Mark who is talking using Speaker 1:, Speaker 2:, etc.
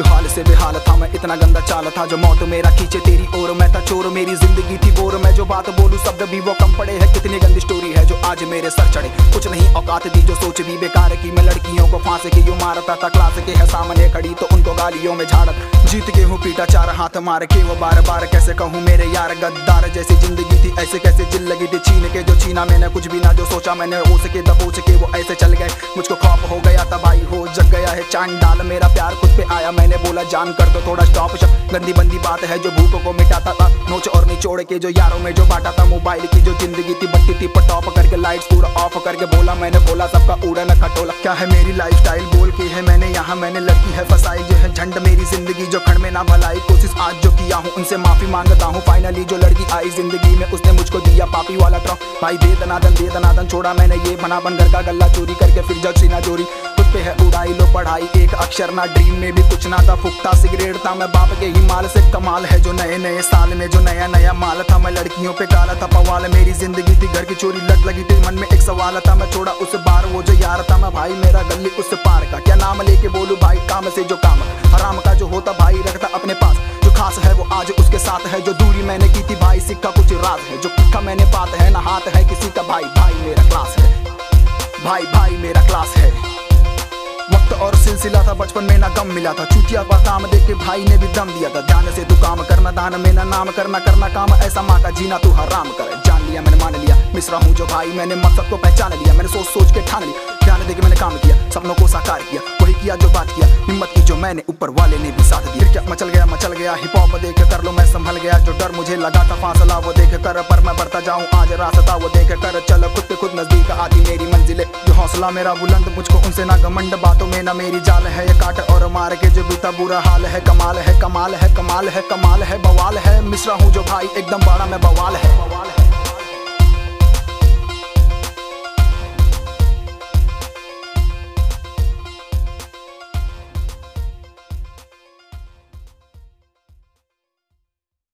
Speaker 1: से बेहाल था, मैं इतना गंदा चाल था। जो मौत मेरा खींचे तेरी ओर, मैं था चोर, मेरी ज़िंदगी थी बोर। मैं जो बात बोलू, शब्द भी वो कम पड़े है। कितनी गंदी स्टोरी है जो आज मेरे सर चढ़े। कुछ नहीं औकात दी जो सोच भी बेकार की। मैं लड़कियों को फांस की यूँ मारता था क्लास के है सामने खड़ी तो उनको गालियों में झाड़त। जीत के हूँ, पीटा चार हाथ मार के वो बार बार कैसे कहूँ, मेरे यार गद्दार जैसी ज़िंदगी थी। ऐसे कैसे जिल लगी थी छीन के, जो छीना मैंने कुछ भी ना, जो सोचा मैंने हो सके दबोच के, वो ऐसे चल गए। मुझको खौफ हो गया, तबाही हो जग गया है चाँद डाल मेरा प्यार खुद पे बोला, जान कर दो थोड़ा स्टॉप गंदी बंदी बात है जो भूखों को मिटाता था। नोच और निचोड़ के जो यारों में जो बांटा था। मोबाइल की जो ज़िंदगी थी बत्ती थी पटॉप करके लाइट्स पूरा ऑफ़ करके बोला, मैंने बोला, सबका उड़न खटोला क्या है मेरी लाइफ स्टाइल बोल के है मैंने यहाँ, मैंने लड़की है, फसाई जो है झंड मेरी ज़िंदगी, जो खड़ में ना भलाई। कोशिश आज जो किया हूँ, उनसे माफ़ी माँगता हूँ। फाइनली जो लड़की आई ज़िंदगी में, उसने मुझको दिया पापी वाला ट्रॉफ भाई दे दनादन दे दनादन, छोड़ा मैंने ये बना बन घर का गल्ला चोरी करके फिर जब सीना चोरी। पे है उड़ाई लो पढ़ाई एक अक्षर ना ड्रीम में भी कुछ ना था, फुकता सिगरेट था। मैं बाप के ही माल से कमाल है जो नए नए साल में, जो नया नया माल था। मैं लड़कियों पे काला था पवाल मेरी ज़िंदगी थी, घर की चोरी लग लगी थी। मन में एक सवाल था, मैं छोड़ा उस बार वो जो यार था। मैं भाई, मेरा गली उस पार का। क्या नाम लेके बोलू भाई, काम से जो काम। हराम का जो होता, भाई रखता अपने पास। जो खास है वो आज उसके साथ है, जो दूरी मैंने की थी, भाई सिक्का कुछ रात है। जो किखा मैंने बात है, ना हाथ है किसी का भाई। भाई मेरा क्लास है। भाई भाई मेरा क्लास है। सिलसिला था, बचपन में ना गम मिला था। चुटिया का काम देख के भाई ने भी दम दिया था। ध्यान से तू काम करना दान में ना नाम करना करना काम। ऐसा माँ का जीना तू हराम कर। जान लिया, मैंने मान लिया। मिश्रा हूँ जो भाई, मैंने मकसद को पहचान लिया। मैंने सोच सोच के ठान लिया। ध्यान दे के मैंने काम किया। सपनों को साकार किया। वही किया जो बात किया। हिम्मत की जो मैंने ऊपर वाले ने भी साथ दिया। क्या मचल गया मचल गया। हिप हॉप देख कर लो, मैं संभल गया। जो डर मुझे लगा था, फासला वो देख कर। पर मैं बढ़ता जाऊँ, आज रास्ता वो देख कर। चल खुद पे खुद नज़दीक आती मेरी मंजिले। हौसला मेरा बुलंद, मुझको उनसे ना घमंड। बातों में ना मेरी जाल है, ये काट और मार के जो बीता बुरा हाल है। कमाल है कमाल है कमाल है कमाल है, बवाल है। मिश्रा हूँ जो भाई, एकदम बड़ा मैं बवाल है बवाल है।